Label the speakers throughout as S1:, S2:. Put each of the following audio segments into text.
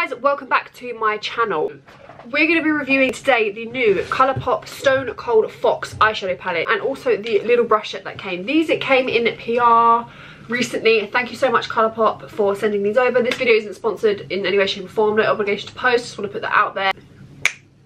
S1: guys, welcome back to my channel. We're going to be reviewing today the new Colourpop Stone Cold Fox eyeshadow palette and also the little brush set that came. These, it came in PR recently. Thank you so much Colourpop for sending these over. This video isn't sponsored in any way, shape or form. No obligation to post. Just want to put that out there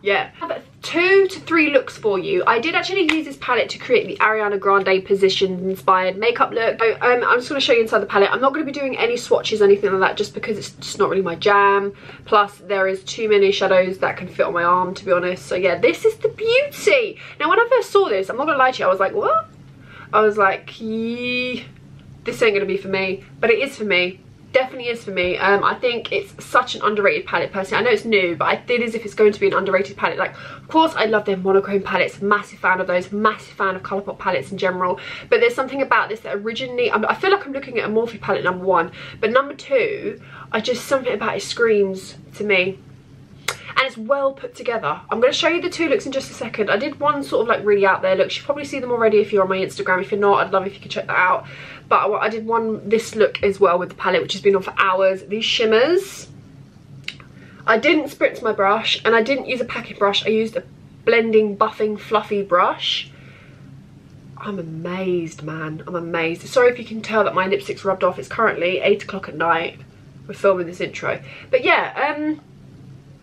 S1: yeah. Have two to three looks for you? I did actually use this palette to create the ariana grande position inspired makeup look. So um, i'm just going to show you inside the palette. I'm not going to be doing any swatches or anything like that just because it's just not really my jam. Plus there is too many shadows that can fit on my arm to be honest. So yeah this is the beauty. Now when i first saw this i'm not gonna lie to you i was like what? I was like this ain't gonna be for me. But it is for me definitely is for me. Um, i think it's such an underrated palette personally. I know it's new but i feel as if it's going to be an underrated palette. Like of course i love their monochrome palettes. Massive fan of those. Massive fan of colourpop palettes in general. But there's something about this that originally I'm, i feel like i'm looking at a morphe palette number one. But number two i just something about it screams to me and it's well put together. I'm going to show you the two looks in just a second. I did one sort of like really out there look. You probably see them already if you're on my Instagram. If you're not, I'd love if you could check that out. But I did one this look as well with the palette, which has been on for hours. These shimmers. I didn't spritz my brush and I didn't use a packing brush. I used a blending, buffing, fluffy brush. I'm amazed, man. I'm amazed. Sorry if you can tell that my lipstick's rubbed off. It's currently 8 o'clock at night. We're filming this intro. But yeah, um,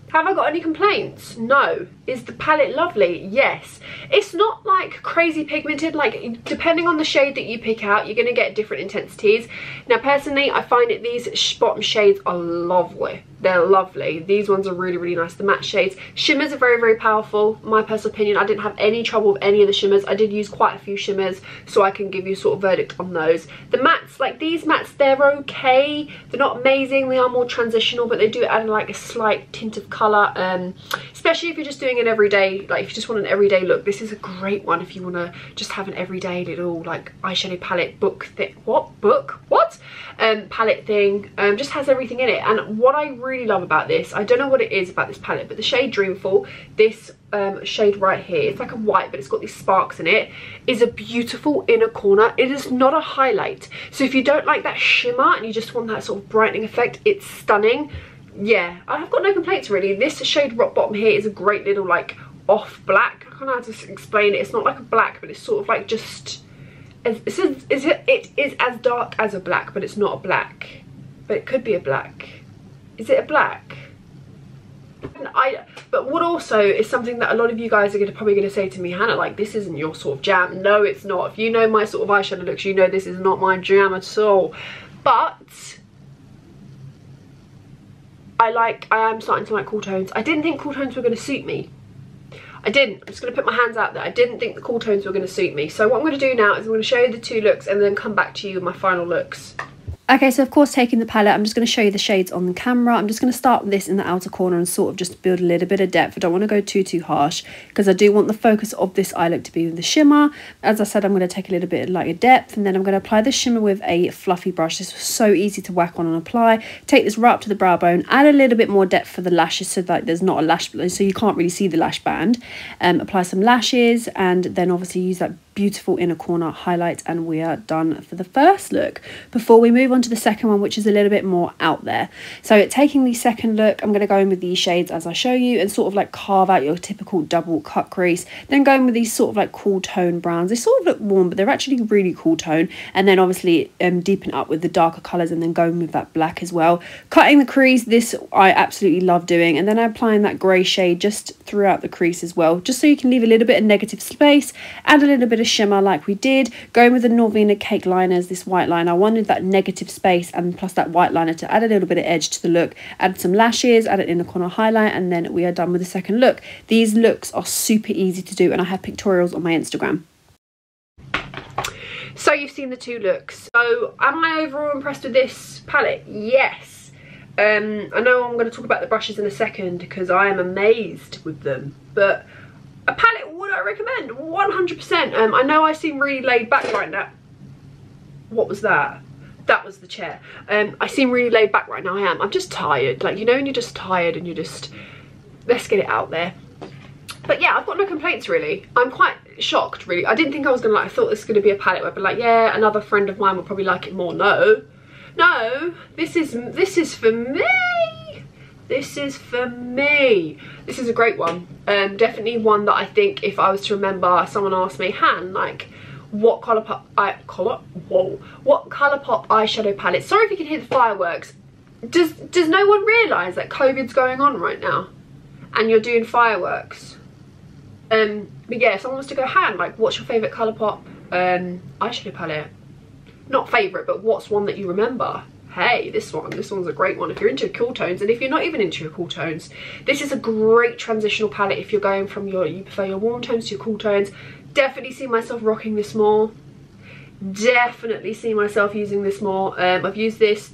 S1: have I got any complaints? No. Is the palette lovely? Yes. It's not like crazy pigmented, like depending on the shade that you pick out, you're gonna get different intensities. Now personally, I find that these bottom shades are lovely. They're lovely. These ones are really, really nice, the matte shades. Shimmers are very, very powerful. My personal opinion, I didn't have any trouble with any of the shimmers. I did use quite a few shimmers, so I can give you sort of verdict on those. The mattes, like these mattes, they're okay. They're not amazing, they are more transitional, but they do add like a slight tint of colour, um, especially if you're just doing an everyday, like if you just want an everyday look, this is a great one if you want to just have an everyday little like eyeshadow palette book thing. What? Book? What? Um, palette thing. Um, just has everything in it. And what I really really love about this, I don't know what it is about this palette, but the shade Dreamfall, this um, shade right here, it's like a white, but it's got these sparks in it, is a beautiful inner corner. It is not a highlight. So if you don't like that shimmer and you just want that sort of brightening effect, it's stunning. Yeah, I've got no complaints really. This shade Rock Bottom here is a great little like off black. I can't know how to explain it. It's not like a black, but it's sort of like just, it's, it's, it is as dark as a black, but it's not a black. But it could be a black is it a black? I, but what also is something that a lot of you guys are gonna, probably going to say to me, Hannah, like, this isn't your sort of jam. No, it's not. If you know my sort of eyeshadow looks, you know this is not my jam at all. But I like, I am starting to like cool tones. I didn't think cool tones were going to suit me. I didn't. I'm just going to put my hands out there. I didn't think the cool tones were going to suit me. So what I'm going to do now is I'm going to show you the two looks and then come back to you with my final looks.
S2: Okay, so of course taking the palette, I'm just going to show you the shades on the camera. I'm just going to start with this in the outer corner and sort of just build a little bit of depth. I don't want to go too, too harsh because I do want the focus of this eye look to be with the shimmer. As I said, I'm going to take a little bit of a depth and then I'm going to apply the shimmer with a fluffy brush. This was so easy to whack on and apply. Take this right up to the brow bone, add a little bit more depth for the lashes so that there's not a lash, so you can't really see the lash band. Um, apply some lashes and then obviously use that beautiful inner corner highlight and we are done for the first look before we move on to the second one which is a little bit more out there. So taking the second look i'm going to go in with these shades as i show you and sort of like carve out your typical double cut crease. Then going with these sort of like cool tone browns. They sort of look warm but they're actually really cool tone. And then obviously um, deepen up with the darker colors and then going with that black as well. Cutting the crease this i absolutely love doing. And then applying that gray shade just throughout the crease as well just so you can leave a little bit of negative space add a little bit of shimmer like we did. Going with the Norvina Cake Liners, this white line, I wanted that negative space and plus that white liner to add a little bit of edge to the look. Add some lashes, add it in the corner highlight, and then we are done with the second look. These looks are super easy to do and I have pictorials on my Instagram.
S1: So you've seen the two looks. So am I overall impressed with this palette? Yes. Um, I know I'm going to talk about the brushes in a second because I am amazed with them. But a palette would I recommend 100% um, I know I seem really laid back right now what was that that was the chair. Um, I seem really laid back right now I am. I'm just tired. Like you know when you're just tired and you're just let's get it out there. But yeah I've got no complaints really. I'm quite shocked really. I didn't think I was gonna like I thought this was gonna be a palette I'd be like yeah another friend of mine would probably like it more. No. No. This is this is for me. This is for me. This is a great one. Um definitely one that i think if i was to remember someone asked me han like what Colourpop I color whoa what Colourpop eyeshadow palette. Sorry if you can hear the fireworks. Does does no one realise that COVID's going on right now? And you're doing fireworks. Um but yeah, if someone wants to go hand, like what's your favourite Colourpop um eyeshadow palette? Not favourite, but what's one that you remember? hey this one this one's a great one if you're into cool tones and if you're not even into your cool tones this is a great transitional palette if you're going from your you prefer your warm tones to your cool tones definitely see myself rocking this more. Definitely see myself using this more. Um, I've used this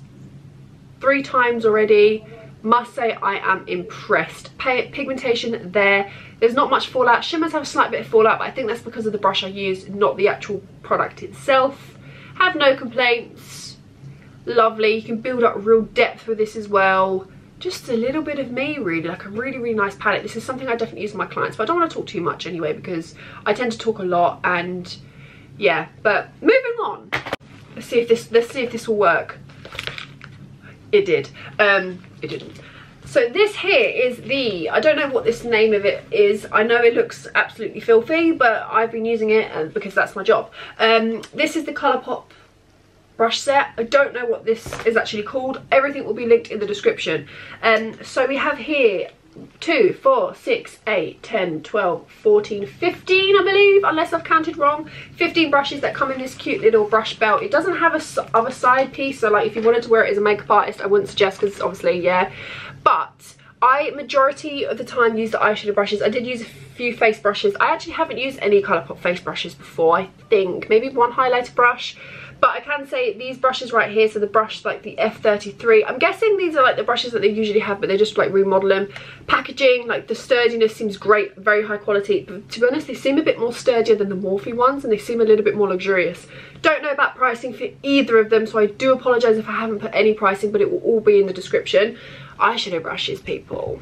S1: three times already. Must say I am impressed. P pigmentation there. There's not much fallout. Shimmers have a slight bit of fallout but I think that's because of the brush I used, not the actual product itself. Have no complaints. Lovely. You can build up real depth with this as well just a little bit of me really like a really really nice palette. This is something i definitely use with my clients but i don't want to talk too much anyway because i tend to talk a lot and yeah but moving on. Let's see if this let's see if this will work. It did. Um it didn't. So this here is the i don't know what this name of it is. I know it looks absolutely filthy but i've been using it uh, because that's my job. Um this is the Colourpop brush set. I don't know what this is actually called. Everything will be linked in the description. Um so we have here 2 4 6 8 10 12 14 15 i believe unless i've counted wrong. 15 brushes that come in this cute little brush belt. It doesn't have a other side piece so like if you wanted to wear it as a makeup artist i wouldn't suggest because obviously yeah. But I majority of the time use the eyeshadow brushes. I did use a few face brushes. I actually haven't used any Colourpop face brushes before, I think. Maybe one highlighter brush but I can say these brushes right here so the brush like the F33 I'm guessing these are like the brushes that they usually have but they just like remodel them packaging like the sturdiness seems great very high quality but to be honest they seem a bit more sturdier than the Morphe ones and they seem a little bit more luxurious. Don't know about pricing for either of them so I do apologize if I haven't put any pricing but it will all be in the description. Eyeshadow brushes people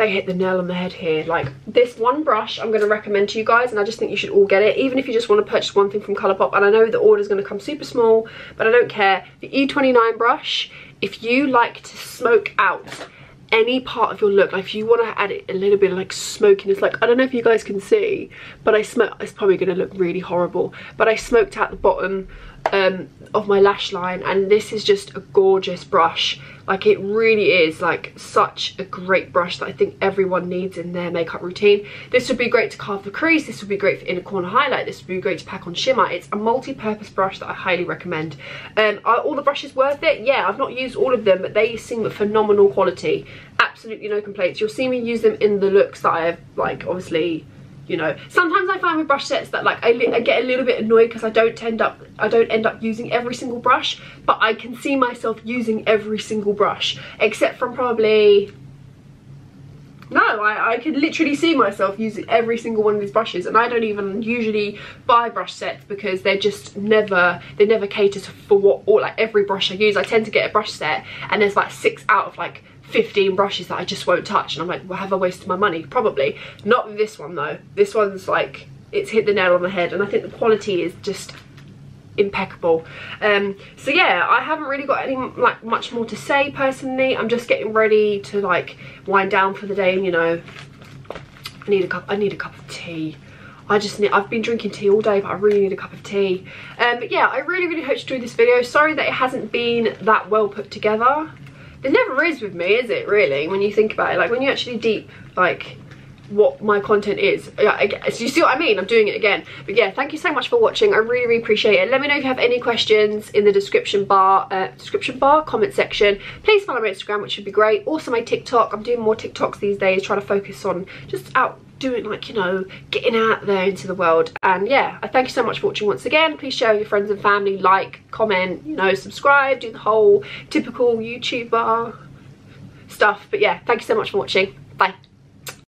S1: they hit the nail on the head here. Like this one brush i'm going to recommend to you guys and i just think you should all get it even if you just want to purchase one thing from Colourpop. And i know the order is going to come super small but i don't care. The e29 brush if you like to smoke out any part of your look like if you want to add it a little bit of like smokiness like i don't know if you guys can see but i smoke it's probably going to look really horrible but i smoked out the bottom um, of my lash line and this is just a gorgeous brush. Like it really is like such a great brush that I think everyone needs in their makeup routine. This would be great to carve the crease this would be great for inner corner highlight this would be great to pack on shimmer. It's a multi-purpose brush that I highly recommend. Um, are all the brushes worth it? Yeah I've not used all of them but they seem phenomenal quality. Absolutely no complaints. You'll see me use them in the looks that I have like obviously you know. Sometimes i find with brush sets that like I, I get a little bit annoyed because i don't end up i don't end up using every single brush but i can see myself using every single brush except from probably no I, I can literally see myself using every single one of these brushes and I don't even usually buy brush sets because they're just never they never cater to, for what or like every brush I use. I tend to get a brush set and there's like six out of like 15 brushes that I just won't touch. And I'm like well have I wasted my money? Probably. Not with this one though. This one's like it's hit the nail on the head. And I think the quality is just impeccable. Um so yeah i haven't really got any like much more to say personally. I'm just getting ready to like wind down for the day and you know i need a cup i need a cup of tea. I just need, I've been drinking tea all day, but I really need a cup of tea. Um, but yeah, I really, really hope you do this video. Sorry that it hasn't been that well put together. It never is with me, is it, really, when you think about it? Like, when you actually deep, like, what my content is. Yeah, you see what I mean? I'm doing it again. But yeah, thank you so much for watching. I really, really appreciate it. Let me know if you have any questions in the description bar, uh, description bar, comment section. Please follow my Instagram, which would be great. Also my TikTok. I'm doing more TikToks these days, trying to focus on just out doing like you know getting out there into the world and yeah i thank you so much for watching once again please share with your friends and family like comment you know subscribe do the whole typical youtuber stuff but yeah thank you so much for watching